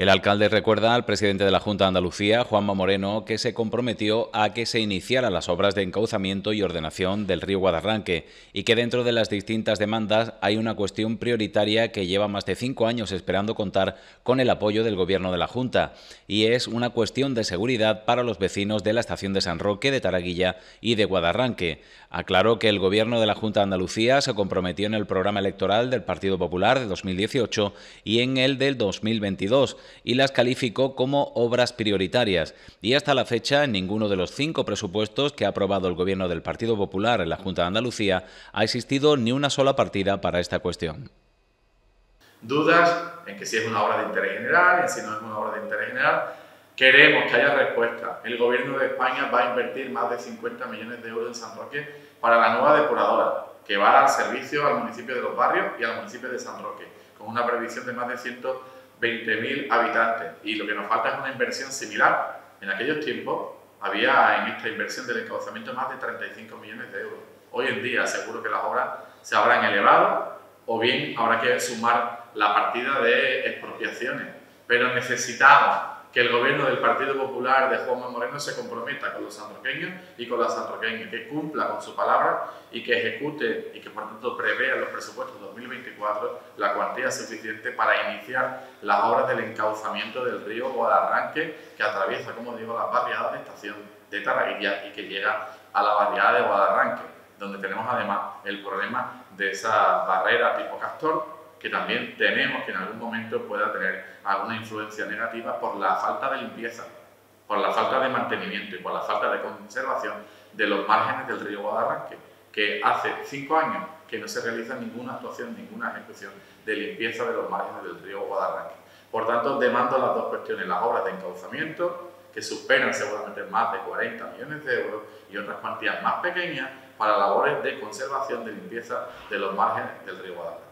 El alcalde recuerda al presidente de la Junta de Andalucía, Juanma Moreno, que se comprometió a que se iniciaran las obras de encauzamiento y ordenación del río Guadarranque y que dentro de las distintas demandas hay una cuestión prioritaria que lleva más de cinco años esperando contar con el apoyo del Gobierno de la Junta y es una cuestión de seguridad para los vecinos de la estación de San Roque, de Taraguilla y de Guadarranque. Aclaró que el Gobierno de la Junta de Andalucía se comprometió en el programa electoral del Partido Popular de 2018 y en el del 2022 y las calificó como obras prioritarias. Y hasta la fecha, en ninguno de los cinco presupuestos que ha aprobado el Gobierno del Partido Popular en la Junta de Andalucía ha existido ni una sola partida para esta cuestión. Dudas en que si es una obra de interés general, en si no es una obra de interés general. Queremos que haya respuesta. El Gobierno de España va a invertir más de 50 millones de euros en San Roque para la nueva depuradora, que va a dar servicio al municipio de Los Barrios y al municipio de San Roque, con una previsión de más de 100 20.000 habitantes y lo que nos falta es una inversión similar. En aquellos tiempos había en esta inversión del encauzamiento más de 35 millones de euros. Hoy en día seguro que las obras se habrán elevado o bien habrá que sumar la partida de expropiaciones, pero necesitamos que el gobierno del Partido Popular de Juanma Moreno se comprometa con los sanroqueños y con las sanroqueñas, que cumpla con su palabra y que ejecute y que por tanto prevea en los presupuestos 2024 la cuantía suficiente para iniciar las obras del encauzamiento del río Guadarranque que atraviesa, como digo, la barriada de estación de Taraguilla y que llega a la barriada de Guadarranque, donde tenemos además el problema de esa barrera tipo castor que también tenemos que en algún momento pueda tener alguna influencia negativa por la falta de limpieza, por la falta de mantenimiento y por la falta de conservación de los márgenes del río Guadarranque, que hace cinco años que no se realiza ninguna actuación, ninguna ejecución de limpieza de los márgenes del río Guadarranque. Por tanto, demando las dos cuestiones, las obras de encauzamiento, que superan seguramente más de 40 millones de euros, y otras cuantías más pequeñas para labores de conservación, de limpieza de los márgenes del río Guadarranque.